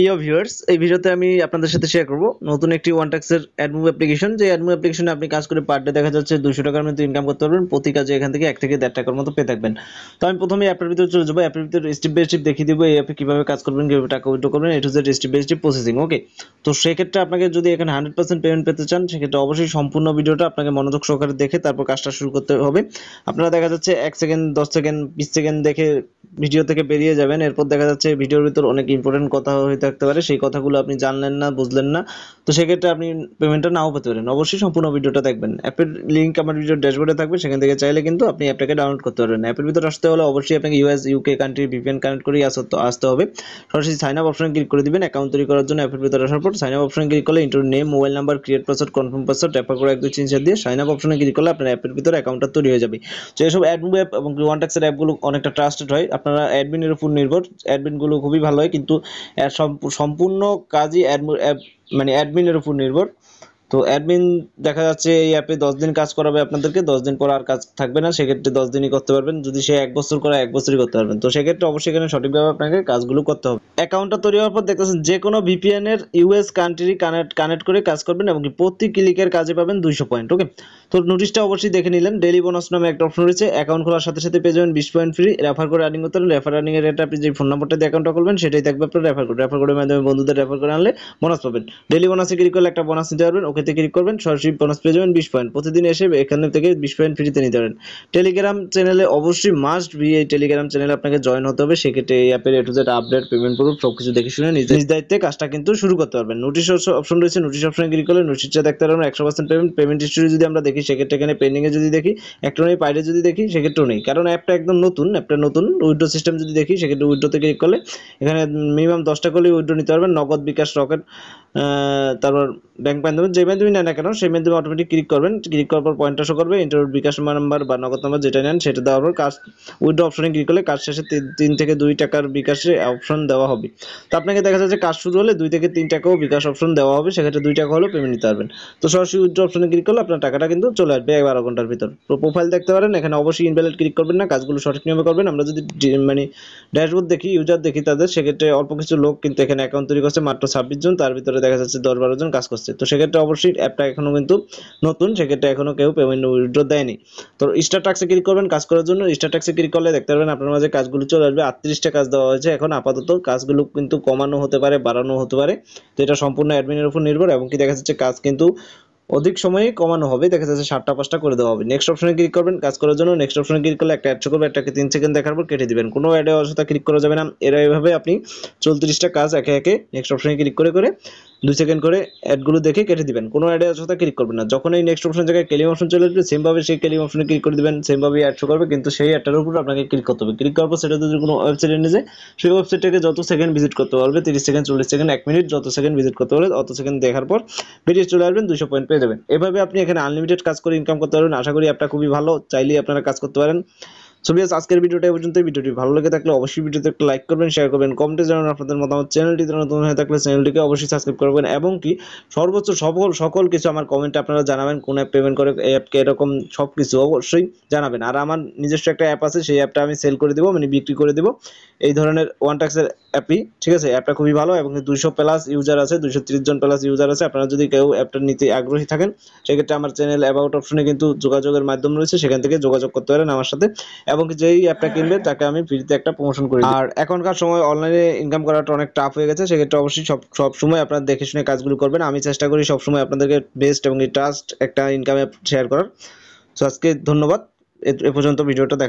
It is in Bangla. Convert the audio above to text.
প্রিয় ভিউয়ার্স এই ভিডিওতে আমি আপনাদের সাথে শেয়ার করব নতুন একটি ওয়ান ট্যাক্সের অ্যাডমুভ অ্যাপ্লিকেশন যে অ্যাডমুভ অ্যাপ্লিকেশনে আপনি কাজ করে পার ডে দেখা যাচ্ছে দুশো টাকার মতো ইনকাম করতে পারবেন। প্রতি কাজে এখান থেকে এক থেকে দেড় টাকার মতো পেয়ে থাকবেন। তো আমি প্রথমে অ্যাপের ভিতরে চলে যাব। অ্যাপের ভিতরে স্টেপ বাই স্টেপ দেখিয়ে দেবো। এই অ্যাপে কীভাবে কাজ করবেন, কীভাবে টাকা উইড্রো করবেন A to Z step by step processing okay তো সেক্ষেত্রে আপনাকে যদি এখানে হান্ড্রেড পার্সেন্ট পেমেন্ট পেতে চান, সেক্ষেত্রে অবশ্যই সম্পূর্ণ ভিডিওটা আপনাকে মনোযোগ সহকারে দেখে তারপর কাজটা শুরু করতে হবে। আপনারা দেখা যাচ্ছে এক সেকেন্ড দশ সেকেন্ড বিশ সেকেন্ড দেখে ভিডিও থেকে বেরিয়ে যাবেন। এরপর দেখা যাচ্ছে ভিডিওর ভিতর অনেক ইম্পর্টেন্ট কথা হয়ে থাকতে পারে, সেই কথাগুলো আপনি জানলেন না, বুঝলেন না। তো সেক্ষেত্রে আপনি পেমেন্টটা নাও পেতে পারেন। অবশ্যই সম্পূর্ণ ভিডিওটা দেখবেন। অ্যাপের লিঙ্ক আমার ভিডিওর ড্যাশবোর্ডে থাকবে, সেখান থেকে চাইলে কিন্তু আপনি অ্যাপটাকে ডাউনলোড করতে পারবেন অ্যাপের ভিতর আসতে হলে অবশ্যই আপনাকে US UK country VPN connect করেই আসতে আসতে হবে। সরাসরি সাইন আপ অপশনে ক্লিক করে দিবেন অ্যাকাউন্ট তৈরি করার জন্য অ্যাপের ভিতরে আসার পর সাইন আপ অপশনে ক্লিক করলে enter name mobile number create password confirm password ট্যাপার করে এক দুই তিন চার দিয়ে সাইন আপ অপশনে ক্লিক করলে আপনার অ্যাপের ভিতরে অ্যাকাউন্টটা তৈরি হয়ে যাবে। তো এসব অ্যাডমিন অ্যাপ এবং ওয়ান ট্যাক্সের অ্যাপগুলো অনেকটা ট্রাস্টেড হয়। আপনারা অ্যাডমিনের উপর নির্ভর। অ্যাডমিনগুলো খুবই ভালো হয়, কিন্তু সম্পূ- সম্পূর্ণ কাজই মানে অ্যাডমিনের উপর নির্ভর। তো অ্যাডমিন দেখা যাচ্ছে এই অ্যাপে দশ দিন কাজ করাবে আপনাদেরকে, দশ দিন পর আর কাজ থাকবে না, সেক্ষেত্রে দশ দিনই করতে পারবেন। যদি সে এক বছর করে, এক বছরই করতে পারবেন। তো সেক্ষেত্রে অবশ্যই এখানে সঠিকভাবে আপনাকে কাজগুলো করতে হবে। অ্যাকাউন্টটা তৈরি হওয়ার পর দেখতেছেন, যে কোনো ভিপিএন এর ইউএস কান্ট্রি কানেক্ট কানেক্ট করে কাজ করবেন এবং প্রতি ক্লিকের কাজে পাবেন দুইশো পয়েন্ট ওকে তো নোটিশটা অবশ্যই দেখে নিলেন ডেলি বোনাস নামে একটা অপশন রয়েছে। অ্যাকাউন্ট খোলার সাথে সাথে পেয়ে যাবেন বিশ পয়েন্ট ফ্রি রেফার করে রানিং করতে পারেন। রেফার রানিং এর রেট আপনি যে ফোন নাম্বারটা দিয়ে অ্যাকাউন্টটা করবেন সেটাই থাকবে আপনার রেফার করে রেফার করে মাধ্যমে বন্ধুদের রেফার করে আনলে বোনাস পাবেন। ডেলি বোনাসে ক্লিক করলে একটা বোনাস নিতে পারবেন ওকেতে ক্লিক করবেন, সরাসরি বোনাস পেয়ে যাবেন বিশ পয়েন্ট প্রতিদিন এসে এখান থেকে বিশ পয়েন্ট ফ্রিতে নিতে পারেন। টেলিগ্রাম চ্যানেলে অবশ্যই মাস্ট বি এই টেলিগ্রাম চ্যানেলে আপনাকে জয়েন হতে হবে। সেক্ষেত্রে এই অ্যাপের A to Z update payment proof সব কিছু দেখে শুনে নিজ নিজ দায়িত্বে কাজটা কিন্তু শুরু করতে পারবেন। নোটিশ অপশন রয়েছে নোটিশ অপশনে ক্লিক করলে নোটিশটা দেখতে পারবেন, একশো পার্সেন্ট পেমেন্ট পেমেন্ট হিস্ট্রি যদি আমরা দেখি, সেক্ষেত্রে এখানে পেন্ডিংয়ে যদি দেখি, একটু নেই বাইরে যদি দেখি, সেক্ষেত্রেও নেই। কারণ অ্যাপটা একদম নতুন অ্যাপটা নতুন উইড্রো সিস্টেম যদি দেখি, সেক্ষেত্রে উইড্রোতে ক্লিক করলে এখানে মিনিমাম দশটা করলেই উইড্রো নিতে পারবেন। নগদ বিকাশ রকেট তারপর ব্যাংক মাধ্যমে যে মাধ্যমে নেন না কেন, সেই মাধ্যমে অটোমেটিক ক্লিক করবেন ক্লিক করার পর পয়েন্টটা শো করবে ইন্টার বিকাশ নাম্বার বা নগদ নাম্বার যেটা নেন, সেটা দেওয়ার পর কাজ উইড্রো অপশনে ক্লিক করলে কাজ শেষে তিন- থেকে দুই টাকার বিকাশে অপশন দেওয়া হবে। তো আপনাকে দেখা যাচ্ছে কাজ শুরু হলে দুই থেকে তিন টাকাও বিকাশ অপশন দেওয়া হবে, সেক্ষেত্রে দুই টাকা হলেও পেমেন্ট নিতে পারবেন। তো সরাসরি উইড্রো অপশনে ক্লিক করলে আপনার টাকাটা কিন্তু চলে আসবে বারো ঘণ্টার ভিতর। তো প্রোফাইল দেখতে পারেন, এখানে অবশ্যই ইনভ্যালিড ক্লিক করবেন না, কাজগুলো সঠিক নিয়মে করবেন। আমরা যদি মানে ড্যাশবোর্ড দেখি ইউজার দেখি তাদের, সেক্ষেত্রে অল্প কিছু লোক কিন্তু এখানে অ্যাকাউন্ট তৈরি করছে মাত্র ছাব্বিশ জন, তার ভিতরে দেখা যাচ্ছে দশ বারো জন কাজ করছে। তো সেক্ষেত্রে অবশ্যই অ্যাপটা এখনও কিন্তু নতুন, সেক্ষেত্রে এখনও কেউ পেমেন্ট উইড্রো দেয়নি। তো স্টার ট্যাক্সে ক্লিক করবেন, কাজ করার জন্য স্টার ট্যাক্সে ক্লিক করলে দেখতে পারবেন আপনার মাঝে কাজগুলো চলে আসবে। আটত্রিশটা কাজ দেওয়া হয়েছে, এখন আপাতত কাজগুলো কিন্তু কমানো হতে পারে, বাড়ানো হতে পারে। তো এটা সম্পূর্ণ অ্যাডমিনের উপর নির্ভর এবং কি দেখা যাচ্ছে কাজ কিন্তু অধিক সময়ে কমানো হবে, দেখা যাচ্ছে সাতটা পাঁচটা করে দেওয়া হবে। নেক্সট অপশনে ক্লিক করবেন, কাজ করার জন্য নেক্সট অপশনে ক্লিক করলে একটা অ্যাড করবে একটাকে তিন সেকেন্ড দেখার পর কেটে দিবেন। কোনো অ্যাডে অযথা ক্লিক করা যাবে না। এরা এভাবে আপনি চৌত্রিশটা কাজ একে একে নেক্সট অপশনে ক্লিক করে করে দুই সেকেন্ড করে অ্যাডগুলো দেখে কেটে দিবেন। কোনো অ্যাডে অযথা ক্লিক করবেন না। যখন এই নেক্সট অপশন জায়গায় কেলিম অপশন চলে আসবে সেমভাবে সেই কেলিম অপশনে ক্লিক করে দিবেন সেমভাবে অ্যাড শো করবে, কিন্তু সেই অ্যাডটার উপর আপনাকে ক্লিক করতে হবে। ক্লিক করার পর সেটা যদি কোনো ওয়েবসাইটে নিয়ে যায় সেই ওয়েবসাইটটাকে যত সেকেন্ড ভিজিট করতে পারবে, তিরিশ সেকেন্ড চল্লিশ সেকেন্ড এক মিনিট যত সেকেন্ড ভিজিট করতে পারবে, অত সেকেন্ড দেখার পর বেরিয়ে চলে আসবেন দুশো পয়েন্ট পেয়ে যাবেন। এভাবে আপনি এখানে আনলিমিটেড কাজ করে ইনকাম করতে পারবেন। আশা করি অ্যাপটা খুবই ভালো। চাইলেই আপনারা কাজ করতে পারেন। সো বিয়াস আজকের ভিডিওটা পর্যন্ত ভিডিওটি ভালো লেগে থাকলে অবশ্যই ভিডিওতে একটা লাইক করবেন শেয়ার করবেন কমেন্টে জানান আপনাদের মতামত চ্যানেলটিতে নতুন হয়ে থাকলে চ্যানেলটিকে অবশ্যই সাবস্ক্রাইব করবেন এবং কি সর্বোচ্চ সকল সকল কিছু আমার কমেন্টে আপনারা জানাবেন, কোন অ্যাপ পেমেন্ট করে অ্যাপকে এরকম সব কিছু অবশ্যই জানাবেন। আর আমার নিজস্ব একটা অ্যাপ আছে, সেই অ্যাপটা আমি সেল করে দেবো মানে বিক্রি করে দেবো। এই ধরনের ওয়ান ট্যাক্সের অ্যাপই ঠিক আছে? অ্যাপটা খুবই ভালো এবং দুইশো প্লাস ইউজার আছে, দুইশো তিরিশ জন প্লাস ইউজার আছে। আপনারা যদি কেউ অ্যাপটা নিতে আগ্রহী থাকেন, সেক্ষেত্রে আমার চ্যানেল অ্যাবাউট অপশনে কিন্তু যোগাযোগের মাধ্যম রয়েছে, সেখান থেকে যোগাযোগ করতে পারেন আমার সাথে। এবং যেই অ্যাপটা কিনবে, তাকে আমি ফ্রিতে একটা প্রমোশন করি আর এখনকার সময় অনলাইনে ইনকাম করাটা অনেক টাফ হয়ে গেছে, সেক্ষেত্রে অবশ্যই সব সব সময় আপনারা দেখে শুনে কাজগুলো করবেন। আমি চেষ্টা করি সব সময় আপনাদেরকে বেস্ট এবং ট্রাস্ট একটা ইনকাম অ্যাপ শেয়ার করার। সো আজকে ধন্যবাদ। এ পর্যন্ত ভিডিওটা দেখা